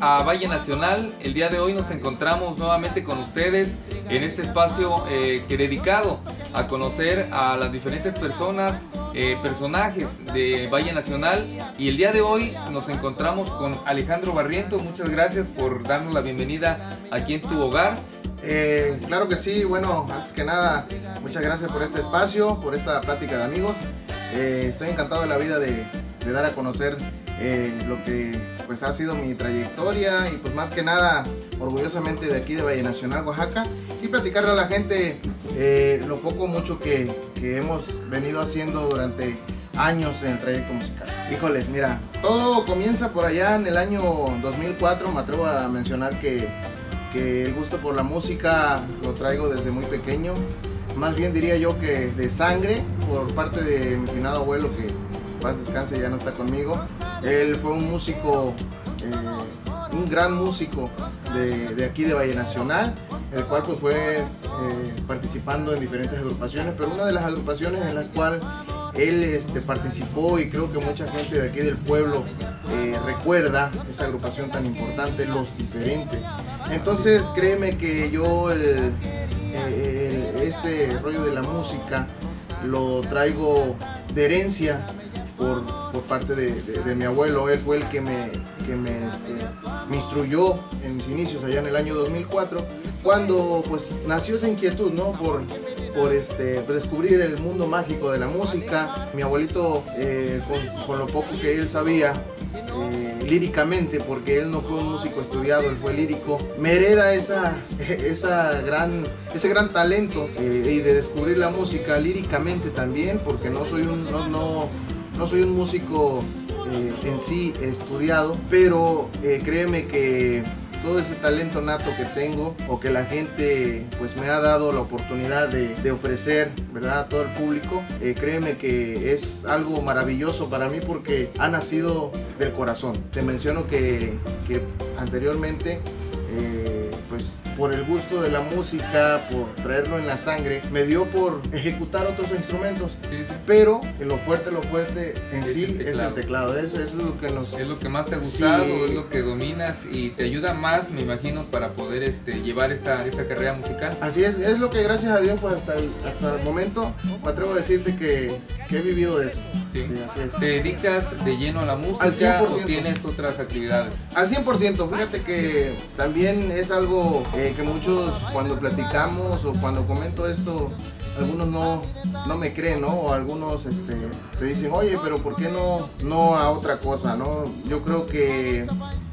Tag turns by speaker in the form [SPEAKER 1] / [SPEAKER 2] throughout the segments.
[SPEAKER 1] Valle Nacional. El día de hoy nos encontramos nuevamente con ustedes en este espacio eh, que dedicado a conocer a las diferentes personas, eh, personajes de Valle Nacional. Y el día de hoy nos encontramos con Alejandro Barriento. Muchas gracias por darnos la bienvenida aquí en tu hogar.
[SPEAKER 2] Eh, claro que sí, bueno, antes que nada, muchas gracias por este espacio, por esta plática de amigos. estoy encantado de la vida de, de dar a conocer eh, lo que pues ha sido mi trayectoria y pues más que nada orgullosamente de aquí de Valle Nacional, Oaxaca y platicarle a la gente eh, lo poco mucho que, que, hemos venido haciendo durante años en el trayecto musical. Híjoles, mira, todo comienza por allá en el año 2004, me atrevo a mencionar que, que el gusto por la música lo traigo desde muy pequeño, más bien diría yo que de sangre por parte de mi finado abuelo que paz descanse ya no está conmigo. Él fue un músico, eh, un gran músico de, aquí de Valle Nacional, el cual pues fue eh, participando en diferentes agrupaciones, pero una de las agrupaciones en la cual él este, participó y creo que mucha gente de aquí del pueblo eh, recuerda esa agrupación tan importante, Los Diferentes. Entonces créeme que yo este rollo de la música lo traigo de herencia por, parte de, mi abuelo. Él fue el que este, me, instruyó en mis inicios allá en el año 2004, cuando pues nació esa inquietud, ¿no? Por, este, descubrir el mundo mágico de la música. Mi abuelito, eh, con, lo poco que él sabía, eh, líricamente, porque él no fue un músico estudiado, él fue lírico, me hereda esa, gran, ese gran talento eh, y de descubrir la música líricamente también, porque no soy un, no, no soy un músico eh, en sí estudiado, pero eh, créeme que todo ese talento nato que tengo o que la gente pues me ha dado la oportunidad de, ofrecer verdad a todo el público eh, créeme que es algo maravilloso para mí porque ha nacido del corazón. Te menciono que, que anteriormente pues por el gusto de la música, por traerlo en la sangre, me dio por ejecutar otros instrumentos. Pero lo fuerte, lo fuerte en sí es el teclado. Eso, es lo que nos...
[SPEAKER 1] Es lo que más te ha gustado, es lo que dominas y te ayuda más, me imagino, para poder este, llevar esta, esta carrera musical.
[SPEAKER 2] Así es, es lo que gracias a Dios pues hasta el, hasta el momento me atrevo a decirte que, que he vivido eso.
[SPEAKER 1] ¿Te dedicas de lleno a la música o tienes otras actividades?
[SPEAKER 2] Al 100%, fíjate que también es algo eh, que muchos cuando platicamos o cuando comento esto, algunos no, no me creen, ¿no? O algunos este, te dicen, oye, pero ¿por qué no, no a otra cosa, no? Yo creo que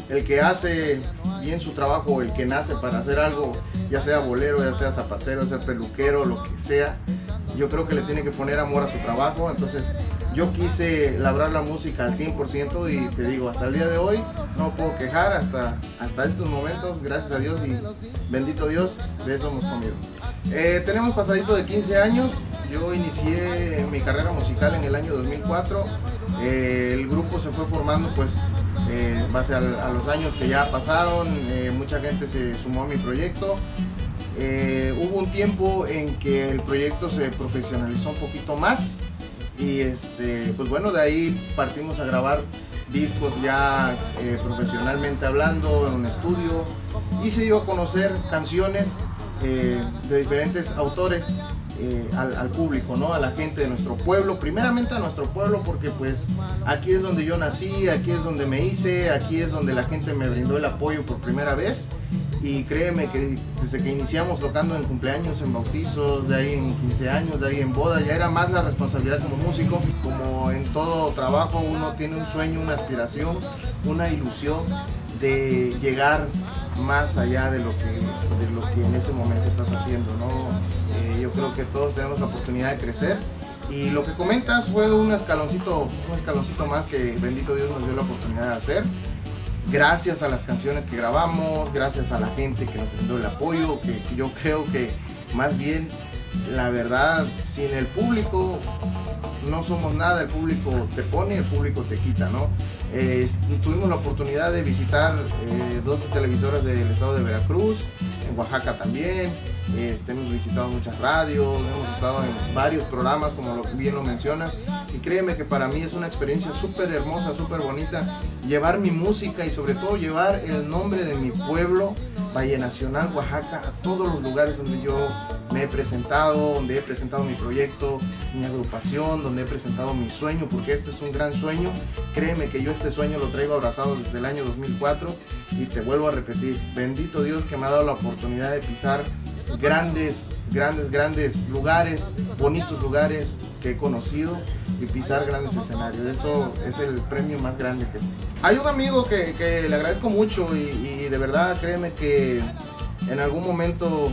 [SPEAKER 2] el que hace bien su trabajo, el que nace para hacer algo, ya sea bolero, ya sea zapatero, ya sea peluquero, lo que sea, yo creo que le tiene que poner amor a su trabajo, entonces yo quise labrar la música al 100% y te digo, hasta el día de hoy no puedo quejar hasta, hasta estos momentos, gracias a Dios y bendito Dios, de eso hemos comido. Eh, tenemos pasadito de 15 años, yo inicié mi carrera musical en el año 2004, eh, el grupo se fue formando pues eh, base a, los años que ya pasaron, eh, mucha gente se sumó a mi proyecto. hubo un tiempo en que el proyecto se profesionalizó un poquito más y este, pues bueno, de ahí partimos a grabar discos ya eh, profesionalmente hablando en un estudio y se dio a conocer canciones eh, de diferentes autores eh, al, público, ¿no? a la gente de nuestro pueblo, primeramente a nuestro pueblo porque pues aquí es donde yo nací, aquí es donde me hice, aquí es donde la gente me brindó el apoyo por primera vez y créeme que desde que iniciamos tocando en cumpleaños, en bautizos, de ahí en 15 años, de ahí en boda, ya era más la responsabilidad como músico. Como en todo trabajo uno tiene un sueño, una aspiración, una ilusión de llegar más allá de lo que, de lo que en ese momento estás haciendo. ¿no? Eh, yo creo que todos tenemos la oportunidad de crecer y lo que comentas fue un escaloncito, un escaloncito más que bendito Dios nos dio la oportunidad de hacer gracias a las canciones que grabamos, gracias a la gente que nos dio el apoyo, que, yo creo que más bien, la verdad, sin el público no somos nada, el público te pone, el público te quita, ¿no? Eh, tuvimos la oportunidad de visitar eh, dos televisoras del estado de Veracruz, en Oaxaca también, este, hemos visitado muchas radios, hemos estado en varios programas, como bien lo mencionas, y créeme que para mí es una experiencia súper hermosa, súper bonita, llevar mi música y sobre todo llevar el nombre de mi pueblo, Valle Nacional, Oaxaca, a todos los lugares donde yo me he presentado, donde he presentado mi proyecto, mi agrupación, donde he presentado mi sueño, porque este es un gran sueño. Créeme que yo este sueño lo traigo abrazado desde el año 2004 y te vuelvo a repetir, bendito Dios que me ha dado la oportunidad de pisar grandes, grandes, grandes lugares, bonitos lugares que he conocido y pisar grandes escenarios. Eso es el premio más grande que... Hay un amigo que, que le agradezco mucho y, de verdad créeme que en algún momento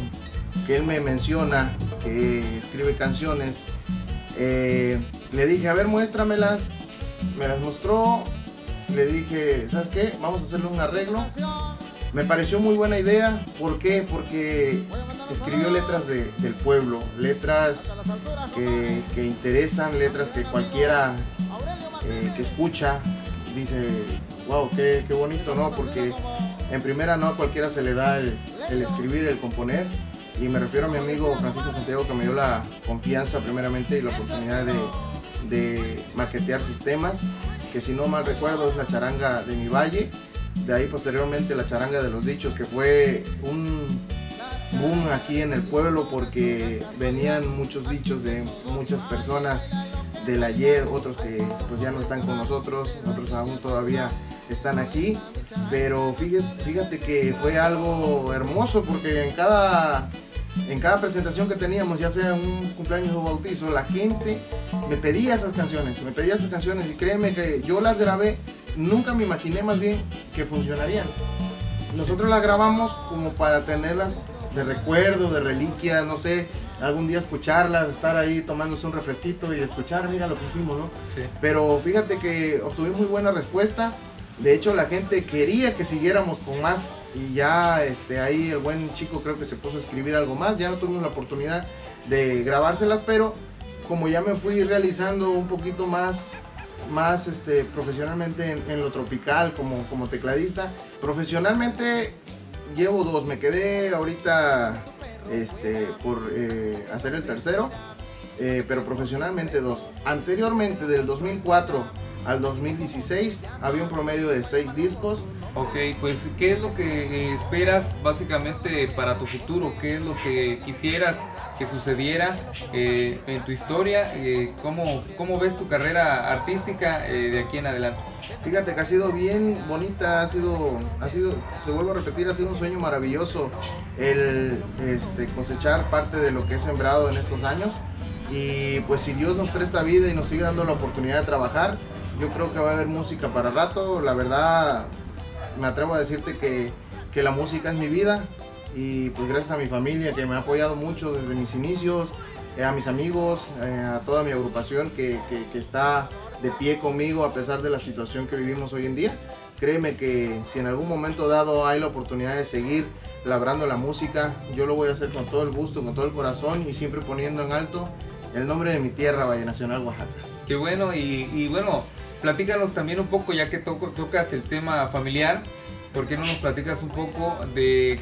[SPEAKER 2] que él me menciona que escribe canciones, eh, le dije, a ver, muéstramelas. Me las mostró. Le dije, ¿sabes qué? Vamos a hacerle un arreglo. Me pareció muy buena idea. ¿Por qué? Porque escribió letras de, del pueblo, letras que, que, interesan, letras que cualquiera eh, que escucha dice, wow, qué, qué, bonito, ¿no? Porque en primera no a cualquiera se le da el, escribir, el componer. Y me refiero a mi amigo Francisco Santiago que me dio la confianza primeramente y la oportunidad de, de maquetear sus temas, que si no mal recuerdo es la charanga de mi valle de ahí posteriormente la charanga de los dichos, que fue un boom aquí en el pueblo porque venían muchos dichos de muchas personas del ayer, otros que pues ya no están con nosotros, otros aún todavía están aquí, pero fíjate, fíjate que fue algo hermoso porque en cada en cada presentación que teníamos, ya sea un cumpleaños o bautizo, la gente me pedía esas canciones, me pedía esas canciones y créeme que yo las grabé nunca me imaginé más bien que funcionarían. Nosotros las grabamos como para tenerlas de recuerdo, de reliquia, no sé, algún día escucharlas, estar ahí tomándose un refresquito y escuchar, mira lo que hicimos, ¿no?
[SPEAKER 1] Sí.
[SPEAKER 2] Pero fíjate que obtuvimos muy buena respuesta. De hecho, la gente quería que siguiéramos con más y ya este, ahí el buen chico creo que se puso a escribir algo más. Ya no tuvimos la oportunidad de grabárselas, pero como ya me fui realizando un poquito más más este, profesionalmente en, lo tropical como, como tecladista. Profesionalmente llevo dos, me quedé ahorita este, por eh, hacer el tercero, eh, pero profesionalmente dos. Anteriormente, del 2004 al 2016, había un promedio de seis discos.
[SPEAKER 1] Ok, pues ¿qué es lo que esperas básicamente para tu futuro? ¿Qué es lo que quisieras que sucediera eh, en tu historia? Eh, ¿cómo, ¿Cómo ves tu carrera artística eh, de aquí en adelante?
[SPEAKER 2] Fíjate que ha sido bien bonita, ha sido, ha sido, te vuelvo a repetir, ha sido un sueño maravilloso el este, cosechar parte de lo que he sembrado en estos años. Y pues si Dios nos presta vida y nos sigue dando la oportunidad de trabajar, yo creo que va a haber música para rato. La verdad, me atrevo a decirte que, que, la música es mi vida y pues gracias a mi familia que me ha apoyado mucho desde mis inicios, eh, a mis amigos, eh, a toda mi agrupación que, que, está de pie conmigo a pesar de la situación que vivimos hoy en día. Créeme que si en algún momento dado hay la oportunidad de seguir labrando la música, yo lo voy a hacer con todo el gusto, con todo el corazón y siempre poniendo en alto el nombre de mi tierra, Valle Nacional, Oaxaca.
[SPEAKER 1] Qué bueno, y bueno, platícanos también un poco, ya que tocas el tema familiar, ¿por qué no nos platicas un poco de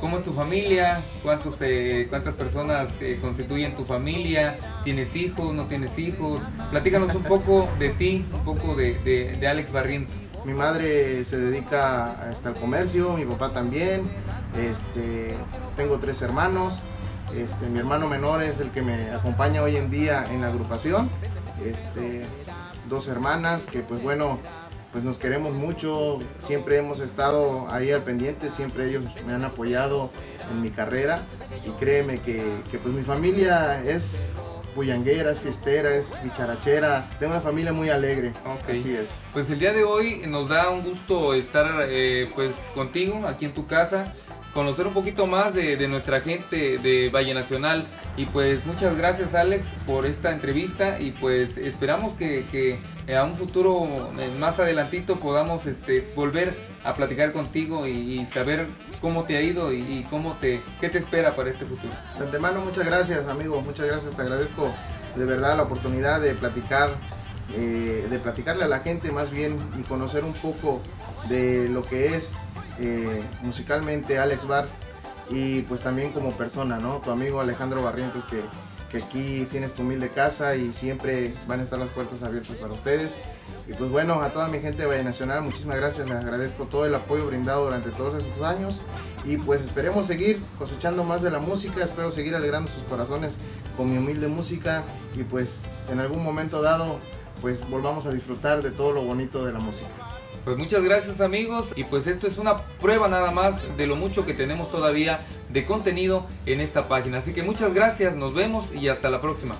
[SPEAKER 1] cómo es tu familia? ¿Cuántos, eh, ¿Cuántas personas eh, constituyen tu familia? ¿Tienes hijos? ¿No tienes hijos? Platícanos un poco de ti, un poco de, de, Alex Barrientos.
[SPEAKER 2] Mi madre se dedica al comercio, mi papá también. Este, tengo tres hermanos. Este, mi hermano menor es el que me acompaña hoy en día en la agrupación. Este, dos hermanas que pues bueno, pues nos queremos mucho, siempre hemos estado ahí al pendiente, siempre ellos me han apoyado en mi carrera. Y créeme que, que pues mi familia es bullanguera, es fiestera, es bicharachera, tengo una familia muy alegre,
[SPEAKER 1] okay.
[SPEAKER 2] así es.
[SPEAKER 1] Pues el día de hoy nos da un gusto estar eh, pues contigo aquí en tu casa, conocer un poquito más de, de, nuestra gente de Valle Nacional y pues muchas gracias Alex por esta entrevista. Y pues esperamos que, a un futuro eh, más adelantito podamos este, volver a platicar contigo y, saber cómo te ha ido y, y, cómo te, qué te espera para este futuro.
[SPEAKER 2] De antemano muchas gracias amigo, muchas gracias, te agradezco de verdad la oportunidad de platicar, eh, de platicarle a la gente más bien y conocer un poco de lo que es eh, musicalmente Alex Bar y pues también como persona, ¿no? Tu amigo Alejandro Barrientos que, que aquí tienes tu humilde casa y siempre van a estar las puertas abiertas para ustedes. Y pues bueno, a toda mi gente de Valle Nacional, muchísimas gracias, les agradezco todo el apoyo brindado durante todos estos años y pues esperemos seguir cosechando más de la música, espero seguir alegrando sus corazones con mi humilde música y pues en algún momento dado pues volvamos a disfrutar de todo lo bonito de la música.
[SPEAKER 1] Pues muchas gracias amigos y pues esto es una prueba nada más de lo mucho que tenemos todavía de contenido en esta página. Así que muchas gracias, nos vemos y hasta la próxima.